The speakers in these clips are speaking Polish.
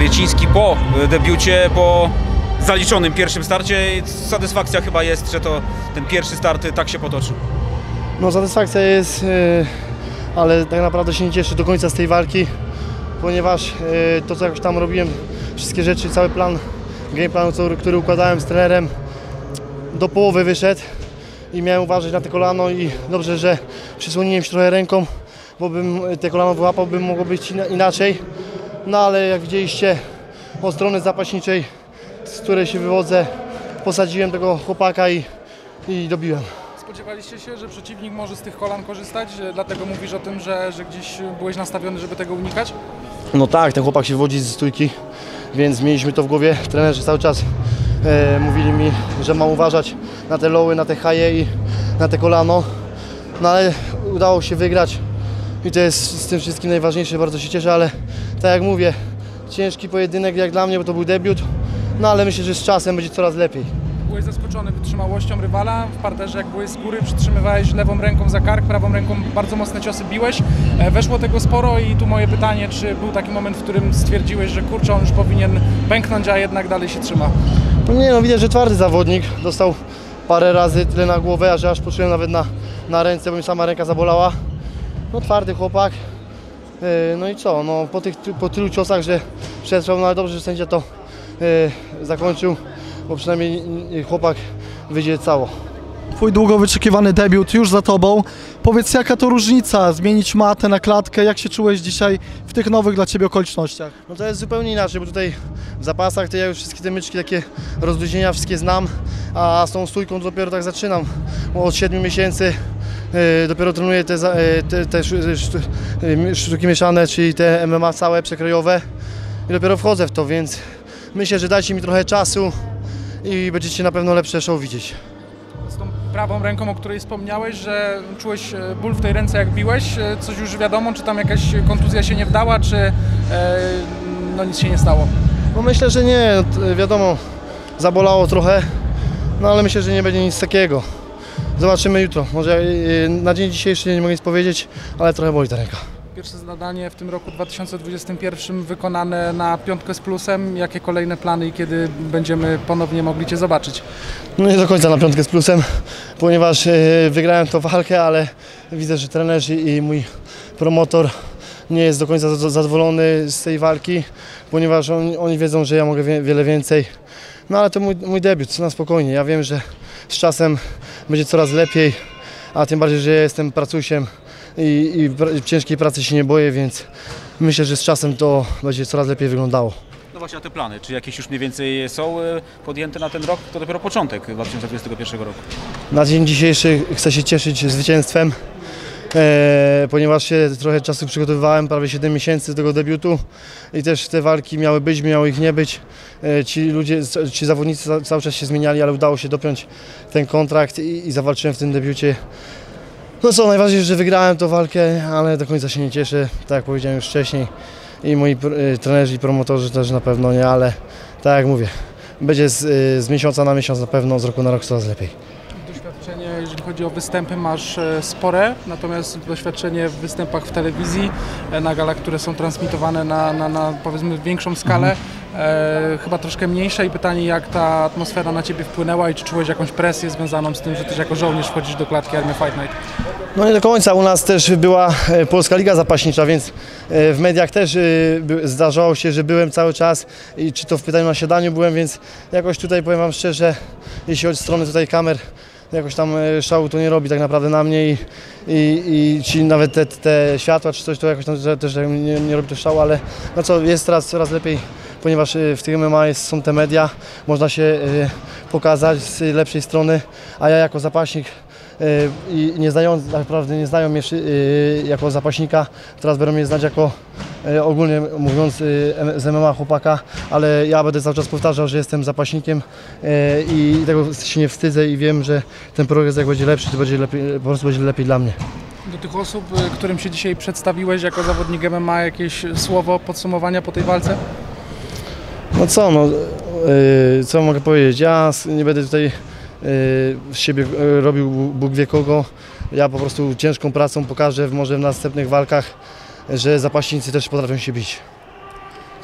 Ryciński po y, debiucie, po zaliczonym pierwszym starcie. Satysfakcja chyba jest, że to ten pierwszy start y, tak się potoczył. No satysfakcja jest, yy, ale tak naprawdę się nie cieszę do końca z tej walki, ponieważ to co jakoś tam robiłem, wszystkie rzeczy, cały plan, game plan, który układałem z trenerem, do połowy wyszedł i miałem uważać na te kolano i dobrze, że przysłoniłem się trochę ręką, bo bym te kolano wyłapał, by mogło być ina- inaczej. No ale jak widzieliście od strony zapaśniczej, z której się wywodzę, posadziłem tego chłopaka i, i dobiłem. Spodziewaliście się, że przeciwnik może z tych kolan korzystać, dlatego mówisz o tym, że, że gdzieś byłeś nastawiony, żeby tego unikać? No tak, ten chłopak się wywodzi ze stójki, więc mieliśmy to w głowie. Trenerzy cały czas e, mówili mi, że mam uważać na te loły, na te haje i na te kolano. No ale udało się wygrać i to jest z tym wszystkim najważniejsze, bardzo się cieszę, ale tak jak mówię, ciężki pojedynek jak dla mnie, bo to był debiut, no ale myślę, że z czasem będzie coraz lepiej. Byłeś zaskoczony wytrzymałością rywala. W parterze jak byłeś z góry, przytrzymywałeś lewą ręką za kark, prawą ręką bardzo mocne ciosy biłeś. E, Weszło tego sporo i tu moje pytanie, czy był taki moment, w którym stwierdziłeś, że kurczę, on już powinien pęknąć, a jednak dalej się trzyma? No nie no, widać, że twardy zawodnik. Dostał parę razy tyle na głowę, że aż poczułem nawet na, na ręce, bo mi sama ręka zabolała. No twardy chłopak. Yy, No i co, no po, tych, po tylu ciosach, że przetrwał, no ale dobrze, że sędzia to yy, zakończył, bo przynajmniej chłopak wyjdzie cało. Twój długo wyczekiwany debiut już za tobą. Powiedz, jaka to różnica zmienić matę na klatkę? Jak się czułeś dzisiaj w tych nowych dla ciebie okolicznościach? No to jest zupełnie inaczej, bo tutaj w zapasach to ja już wszystkie te myczki, takie rozluźnienia wszystkie znam, a z tą stójką dopiero tak zaczynam. Bo od 7 miesięcy e, dopiero trenuję te, e, te, te sztu- e, sztuki mieszane, czyli te MMA całe, przekrojowe i dopiero wchodzę w to, więc myślę, że dajcie mi trochę czasu i będziecie na pewno lepsze show widzieć. Z tą prawą ręką, o której wspomniałeś, że czułeś e, ból w tej ręce jak biłeś, e, coś już wiadomo, czy tam jakaś kontuzja się nie wdała, czy e, no nic się nie stało? No myślę, że nie, wiadomo, zabolało trochę, no ale myślę, że nie będzie nic takiego. Zobaczymy jutro. Może yy, na dzień dzisiejszy nie mogę nic powiedzieć, ale trochę boli ta ręka. Pierwsze zadanie w tym roku 2021 wykonane na piątkę z plusem. Jakie kolejne plany i kiedy będziemy ponownie mogli Cię zobaczyć? No nie do końca na piątkę z plusem, ponieważ yy, wygrałem tą walkę, ale widzę, że trenerzy i mój promotor nie jest do końca za- zadowolony z tej walki, ponieważ oni, oni wiedzą, że ja mogę wie, wiele więcej. No ale to mój, mój debiut, na spokojnie. Ja wiem, że z czasem będzie coraz lepiej, a tym bardziej, że ja jestem pracusiem i, i ciężkiej pracy się nie boję, więc myślę, że z czasem to będzie coraz lepiej wyglądało. No właśnie, a te plany, czy jakieś już mniej więcej są y, podjęte na ten rok? To dopiero początek 2021 roku. Na dzień dzisiejszy chcę się cieszyć zwycięstwem, e, ponieważ się trochę czasu przygotowywałem, prawie 7 miesięcy do tego debiutu i też te walki miały być, miały ich nie być. E, ci ludzie, ci zawodnicy ca- cały czas się zmieniali, ale udało się dopiąć ten kontrakt i, i zawalczyłem w tym debiucie. No co, najważniejsze, że wygrałem tą walkę, ale do końca się nie cieszę, tak jak powiedziałem już wcześniej i moi e, trenerzy i promotorzy też na pewno nie, ale tak jak mówię, będzie z, e, z miesiąca na miesiąc na pewno, z roku na rok coraz lepiej. Jeżeli chodzi o występy, masz e, spore, natomiast doświadczenie w występach w telewizji, e, na galach, które są transmitowane na, na, na powiedzmy większą skalę, e, chyba troszkę mniejsze i pytanie, jak ta atmosfera na Ciebie wpłynęła i czy czułeś jakąś presję związaną z tym, że też jako żołnierz wchodzisz do klatki Army Fight Night? No nie do końca. U nas też była e, Polska Liga Zapaśnicza, więc w mediach też zdarzało się, że byłem cały czas i czy to w pytaniu na siadaniu byłem, więc jakoś tutaj powiem Wam szczerze, jeśli chodzi o strony tutaj kamer, jakoś tam e, szału to nie robi tak naprawdę na mnie i, i, i ci nawet te, te światła czy coś to jakoś tam też nie, nie robi to szału, ale no co, jest teraz coraz lepiej, ponieważ e, w tym MMA jest, są te media, można się e, pokazać z lepszej strony, a ja jako zapaśnik i nie znają, naprawdę nie znają mnie y, jako zapaśnika, teraz będą mnie znać jako y, ogólnie mówiąc z MMA chłopaka, ale ja będę cały czas powtarzał, że jestem zapaśnikiem i tego się nie wstydzę i wiem, że ten progres jak będzie lepszy, to będzie lepiej, po prostu będzie lepiej dla mnie. Do tych osób, e, którym się dzisiaj przedstawiłeś jako zawodnik MMA, jakieś słowo podsumowania po tej walce? No co, no, y, co mogę powiedzieć, ja nie będę tutaj z siebie y, robił Bóg wie kogo, ja po prostu ciężką pracą pokażę w, może w następnych walkach, że zapaśnicy też potrafią się bić.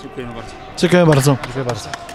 Dziękujemy bardzo. Dziękuję bardzo. Dziękuję bardzo.